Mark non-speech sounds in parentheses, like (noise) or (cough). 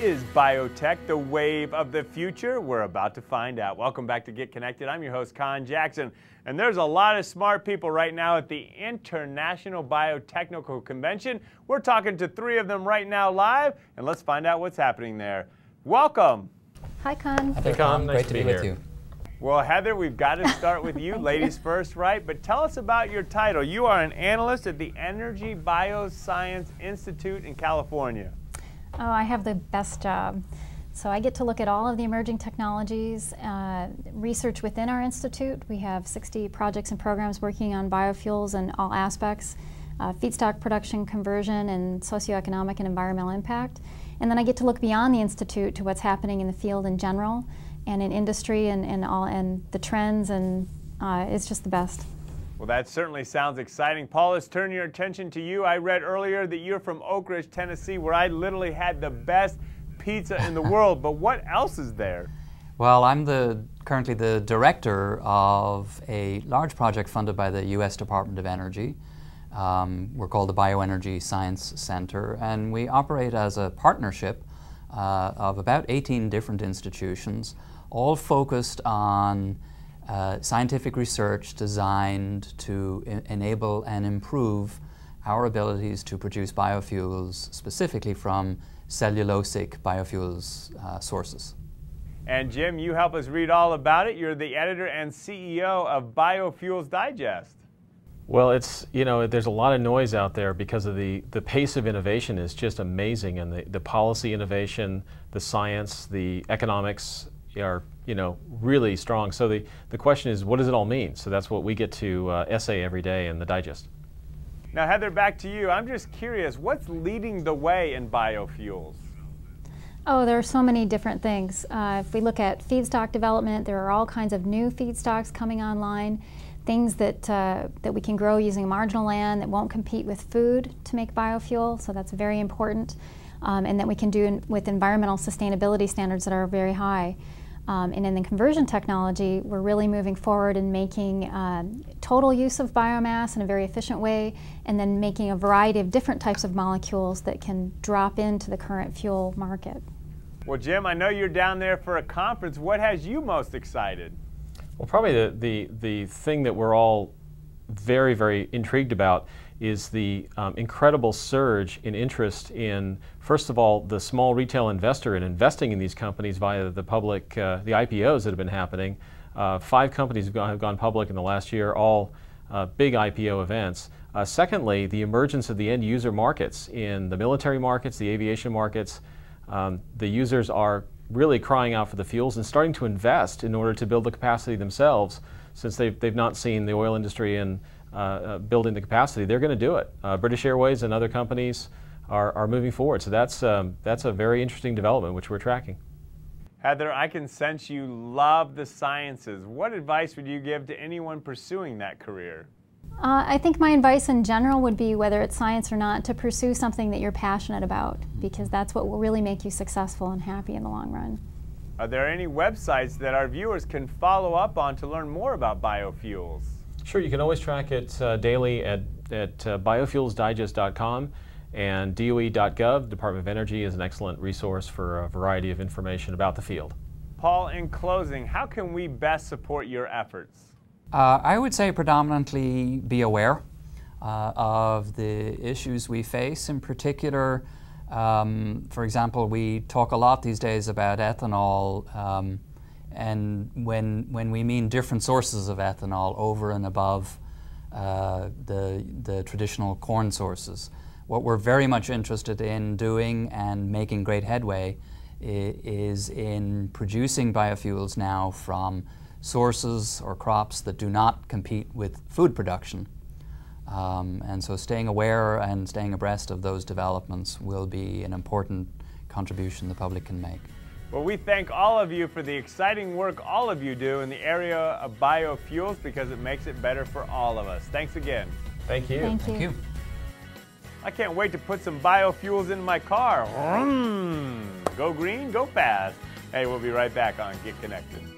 Is biotech the wave of the future? We're about to find out. Welcome back to Get Connected. I'm your host, Conn Jackson. And there's a lot of smart people right now at the International Biotechnical Convention. We're talking to three of them right now live, and let's find out what's happening there. Welcome. Hi, Conn. Hey, Conn. Nice Great to to be be with you. Well, Heather, we've got to start with you, (laughs) ladies first, right? But tell us about your title. You are an analyst at the Energy Bioscience Institute in California. Oh, I have the best job. So I get to look at all of the emerging technologies, uh, research within our institute. We have 60 projects and programs working on biofuels and all aspects, uh, feedstock production, conversion, and socioeconomic and environmental impact. And then I get to look beyond the institute to what's happening in the field in general, and in industry, and, and all, and the trends, and uh, it's just the best. Well, that certainly sounds exciting. Paul, let's turn your attention to you. I read earlier that you're from Oak Ridge, Tennessee, where I literally had the best pizza in the (laughs) world. But what else is there? Well, I'm the currently the director of a large project funded by the U.S. Department of Energy. Um, we're called the Bioenergy Science Center, and we operate as a partnership uh, of about 18 different institutions, all focused on uh, scientific research designed to e- enable and improve our abilities to produce biofuels, specifically from cellulosic biofuels uh, sources. And Jim, you help us read all about it. You're the editor and CEO of Biofuels Digest. Well, it's, you know, there's a lot of noise out there because of the, the pace of innovation is just amazing and the, the policy innovation, the science, the economics are, you know, really strong. So the, the question is, what does it all mean? So that's what we get to uh, essay every day in the digest. Now, Heather, back to you. I'm just curious, what's leading the way in biofuels? Oh, there are so many different things. Uh, if we look at feedstock development, there are all kinds of new feedstocks coming online, things that, uh, that we can grow using marginal land that won't compete with food to make biofuel, so that's very important, um, and that we can do in, with environmental sustainability standards that are very high. Um, and in the conversion technology, we're really moving forward in making uh, total use of biomass in a very efficient way, and then making a variety of different types of molecules that can drop into the current fuel market. Well, Jim, I know you're down there for a conference. What has you most excited? Well, probably the, the, the thing that we're all very, very intrigued about is the um, incredible surge in interest in, first of all, the small retail investor in investing in these companies via the public, uh, the IPOs that have been happening. Uh, five companies have gone, have gone public in the last year, all uh, big IPO events. Uh, secondly, the emergence of the end user markets in the military markets, the aviation markets. Um, the users are really crying out for the fuels and starting to invest in order to build the capacity themselves since they've, they've not seen the oil industry and building the capacity. They're going to do it. Uh, British Airways and other companies are, are moving forward. So that's, um, that's a very interesting development which we're tracking. Heather, I can sense you love the sciences. What advice would you give to anyone pursuing that career? Uh, I think my advice in general would be, whether it's science or not, to pursue something that you're passionate about because that's what will really make you successful and happy in the long run. Are there any websites that our viewers can follow up on to learn more about biofuels? Sure, you can always track it uh, daily at, at uh, biofuelsdigest.com and DOE.gov, Department of Energy, is an excellent resource for a variety of information about the field. Paul, in closing, how can we best support your efforts? Uh, I would say predominantly be aware uh, of the issues we face. In particular, um, for example, we talk a lot these days about ethanol, um, and when when we mean different sources of ethanol over and above uh, the the traditional corn sources, what we're very much interested in doing and making great headway is in producing biofuels now from sources or crops that do not compete with food production. Um, and so staying aware and staying abreast of those developments will be an important contribution the public can make. Well, we thank all of you for the exciting work all of you do in the area of biofuels because it makes it better for all of us. Thanks again. Thank you. Thank, Thank you. I can't wait to put some biofuels in my car. Vroom. Go green, go fast. Hey, we'll be right back on Get Connected.